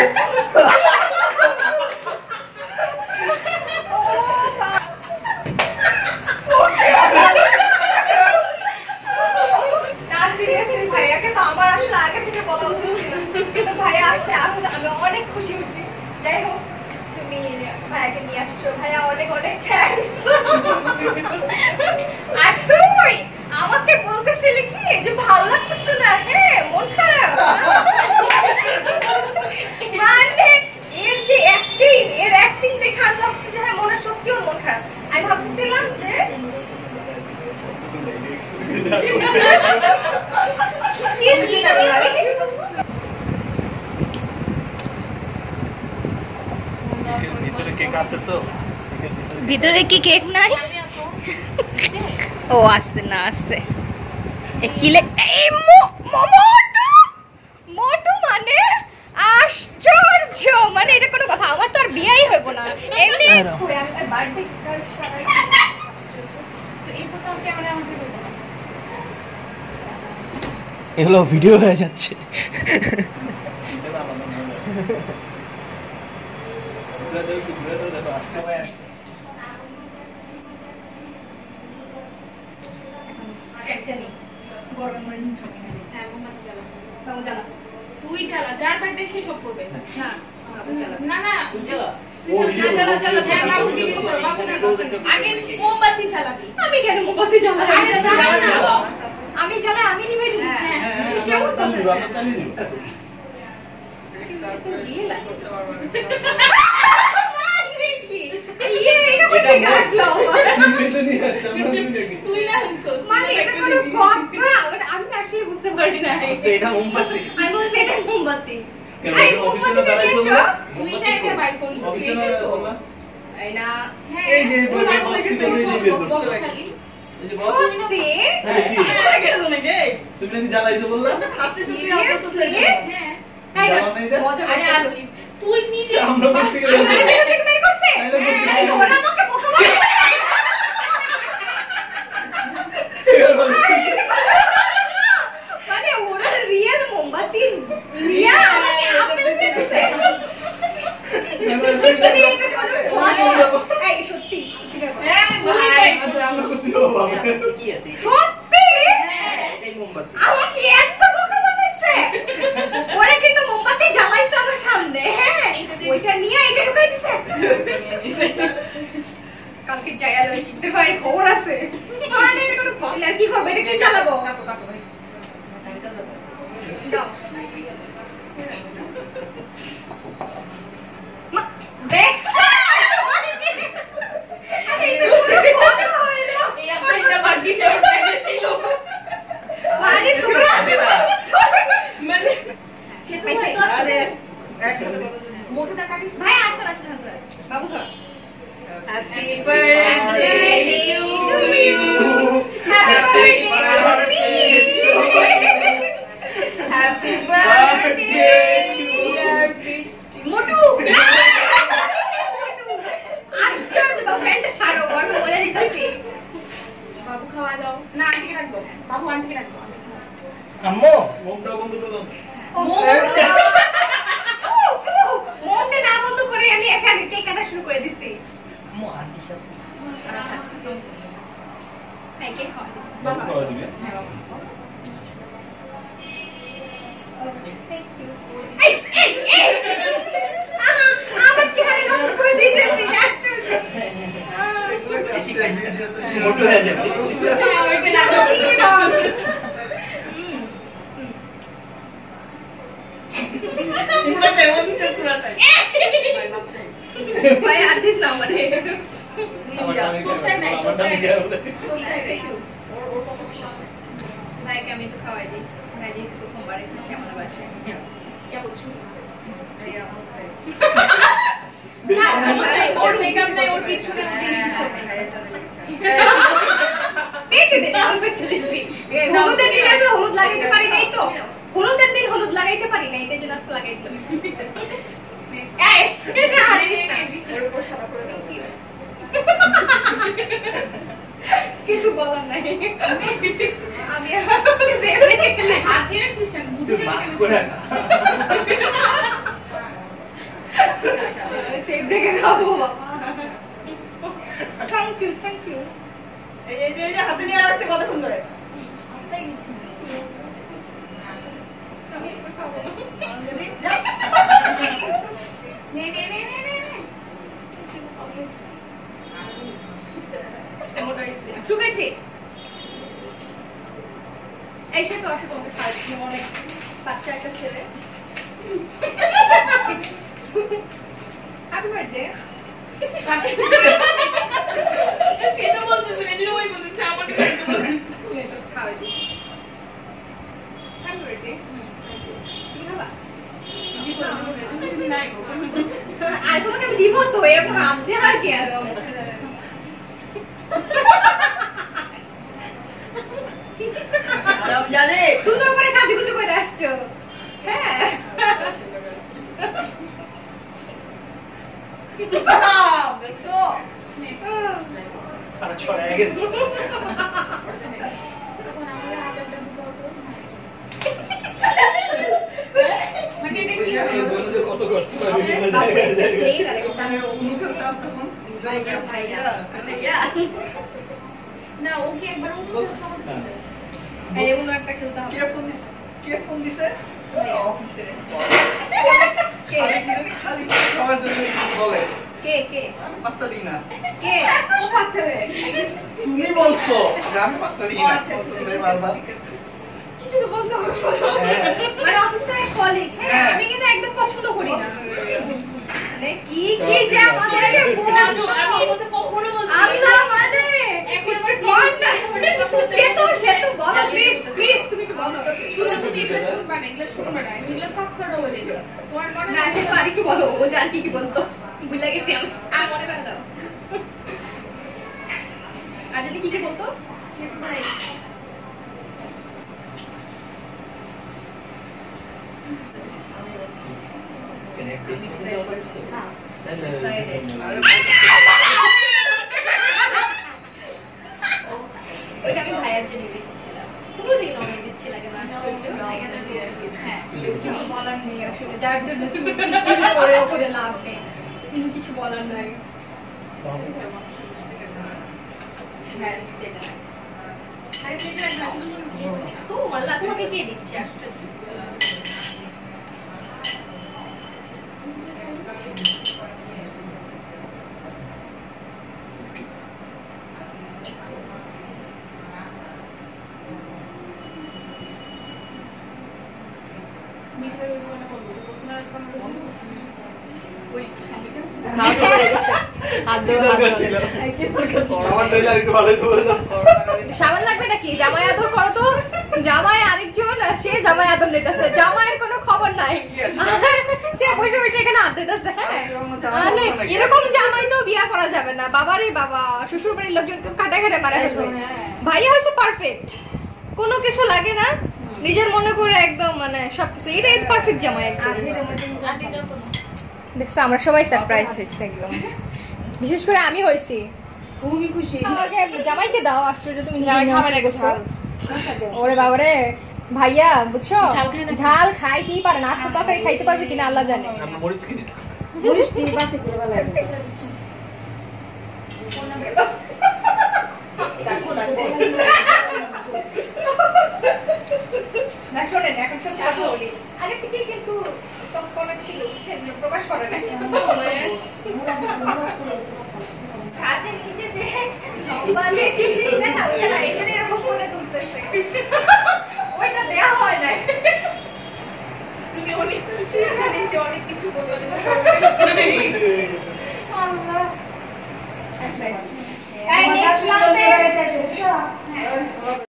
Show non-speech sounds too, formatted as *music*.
Yeah. *laughs* ভিতরে cake আছে তো। ভিতরে কি কেক নাই? ও আসছে না আসছে কিলে এই মোটু মানে? আশ্চর্য! মানে এটা কোনো কথা আমার তো আর বিয়েই হইব না। এমনি এগুলো ভিডিও হয়ে যাচ্ছে। তুই জ্বালা যার বার্থডে সে সব করবে না না মোমবাতি আমি কেন মোমবাতি আমি জ্বালা আমি নিবে হ্যাঁ। কেমন দিব দিব বিয়ে লাগে ইয়ে এটা কোথা থেকে আসলো তুই না হইছস মানে এটা কোনো কথা মানে আমি আসলে বুঝতে পারি না এটা মোমবাতি আমি বলছি এটা মোমবাতি কেন অফিসে মোমবাতিটা দাঁড়াই নিয়ে বললা এসো। তুই না এটা বাই করলি অফিসে না এই না হ্যাঁ এই যে বক্স থেকে বের বক্স খালি কি তুমি নাকি জ্বালাইছো বললা? হ্যাঁ না? তুই নিজে আমরা *laughs* কোথা থেকে আরে, বের এটা থেকে বের করছে? তাইলে বলতে এই তো, ওরা আমাকে বোকা বানাচ্ছে। মানে ওরা রিয়েল মোমবাতি রিয়া আমাকে আপেল দিতেছে মানে এটা কোনো কথা? এই, সত্যি কি ব্যাপার? আচ্ছা, আমরা খুশি হব বাবা। সত্যি আমাকে এত বোকা বানাইছে ওরা কিন্তু মোমবাতি জ্বালাইছে আমার সামনে হ্যাঁ ওইটা নিয়ে এটা ঢুকাই দিছে কালকে জায়গা লই শিখতে পারি খবর আছে মানে এটা কোনো কল আর কি করব এটা কি চালাবো যাও। মা, দেখছ? আরে, এটা পুরো কথা হইল? এই আপনারটা বাকি সব টাকা ছিল মানে তোমরা মানে ভাই, ভাই, মোটুটা কাটিস ভাই আসেন আসেন আসেন। বাবু ধর happy birthday to you happy birthday happy birthday মোটু মোটু আশ্চর্য বাবু ফ্যানটা ছাড়ো গরম মরে যেতেছি বাবু খাওয়া দাও না আন্টিকে রাখব বাবু আন্টিকে রাখব আম্মু মুখটা বন্ধ করে দাও। ও, ও, ও, মনটা না বন্ধ করে আমি একা কেক কাটা শুরু করে দিছি আন্টির সাথে হ্যাঁ, কেক খাওয়া দিই। বাবু খাওয়া দিবে। Thank you. এই, এই, এই! আহা, আমার চেহারা নষ্ট করে দিতেছি, আশ্চর্য। আহ, মোটু হয়ে যাবে। ভাই, আর দিস না আমারে। আমার নামে তোরটা কেন? নাই, আমার তোরটা নামে নাই। কেন? ভাইকে আমি একটু খাওয়াই দিই ভাই যেহেতু প্রথমবার এসেছে আমাদের বাসায় না, সমস্যা নেই, ওর মেকআপ নাই ওর কিচ্ছু নেই ওর কিচ্ছু নেই। পেটে দে, অল্প একটু দিছি। এ, হলুদের দিন আসলে হলুদ লাগাইতে পারি নাই তো হলুদের দিন হলুদ লাগাইতে পারি নাই তাই জন্য আজকে লাগাই কিছু বলার নাই আমি। হাত দিয়ে করে রাখ। খাব বাবা থ্যাংক ইউ থ্যাংক ইউ এই এই যে হাতে নিয়ে আসছে কতক্ষণ ধরে আমি খাব নে নে নে নে নে নে মোটা হয়েছে শুকাইছে। এই সে তো আসে তোমাকে খাওয়াচ্ছি অনেক বাচ্চা একটা ছেলে। *laughs* হ্যাপি বার্থডে *laughs* সে তো বলতেছে এদিকে ওই বলতেছে আমাকে তুমি তো খাওয়াই দিই হ্যাপি বার্থডে কি খাবা নাই আর তোমাকে আমি দিব তো আর কি আছে? জানে। সুন্দর করে সাজুগুজু করে আসছো। হ্যাঁ। ছড়ায় গেছে মানে এটা কি বলে যে কত কষ্ট করে বিভিন্ন জায়গায় জায়গায়। এই আর একটা না ওকে একবার ও এই অন্য একটা খেলতে হবে কে ফোন দিছে কে? ফোন দিছে অফিসে কে? খালি সবার জন্য বলে কে কে আমি পাত্তা দিই না। কে ও পারতে রে তুমি বলছো আমি পাত্তা দিই না আচ্ছা, আচ্ছা, বারবার কিছু বলতে হবে হ্যাঁ। মানে অফিসের কলিগ হ্যাঁ হ্যাঁ। আমি কিন্তু একদম পছন্দ করি না মানে কি কি যে আমাদেরকে না বলছো তো আমি এর মধ্যে কখনো বলতে আল্লাহ মানে এখন কিছু আমার কর না সে তো সে তো বলো প্লিজ প্লিজ তুমি একটু বলো শুনো তো এগুলো শুনবা না এগুলো শুনবা না এগুলো কখনো বলে দিও তোমার মনে না সে তো আরেকটু বলো ও জান কি বলতো ভুলে গেছি আমি আর মনে করে দাও আর কি কি বলতো ভাই ওইটা আমি ভাইয়ের জন্য লিখেছিলাম পুরো দিন আমি দিচ্ছিল কেন আশ্চর্য হ্যাঁ কিছু বলার নেই আসলে যার জন্য চুরি চুরি করেও করে লাভ নেই কোনো কিছু বলার নাই হ্যাঁ, সেটা। আরে পেটে রাখ না শুধু শুধু কি বলছিস তো আল্লাহ তোমাকে কে দিচ্ছে আশ্চর্য মিঠাই ওই মানে কোনো খবর নাই। সে বসে এখানে হ্যাঁ? এরকম জামাই তো বিয়া করা যাবে না। বাবারে বাবা শ্বশুর বাড়ির লোকজন কাটা কাটা মারা ফেলবে। ভাইয়া হচ্ছে পারফেক্ট কোনো কিছু লাগে না। নিজের মনে করে একদম মানে সবকিছু এটাই পারফেক্ট জামাই একদম। আন্টি দেখছ আমরা সবাই সারপ্রাইজ হয়েছে একদম। বিশেষ করে আমি হয়েছি। খুবই খুশি। আমাকে জামাইকে দাও আশ্চর্য তুমি জামাই খাবে না আসছো। ওরে বাবারে ভাইয়া বুঝছ? ঝাল। খাইতেই পারে না তরকারি খাইতে পারবে কিনা আল্লাহ জানে। আমরা *laughs* না। শোনেন এখন সত্যি কথা বলি আগে থেকে কিন্তু সব কমেন্ট ছিল বুঝছেন প্রকাশ করে না কাজে নিচে যে সংবাদে চিঠিটা না ওটা না এখানে এরকম করে তুলতেছে ওইটা দেয়া হয় না তুমি অনেক কিছু এখানে এসে অনেক কিছু বলবে আল্লাহ এই নেক্সট মান্থে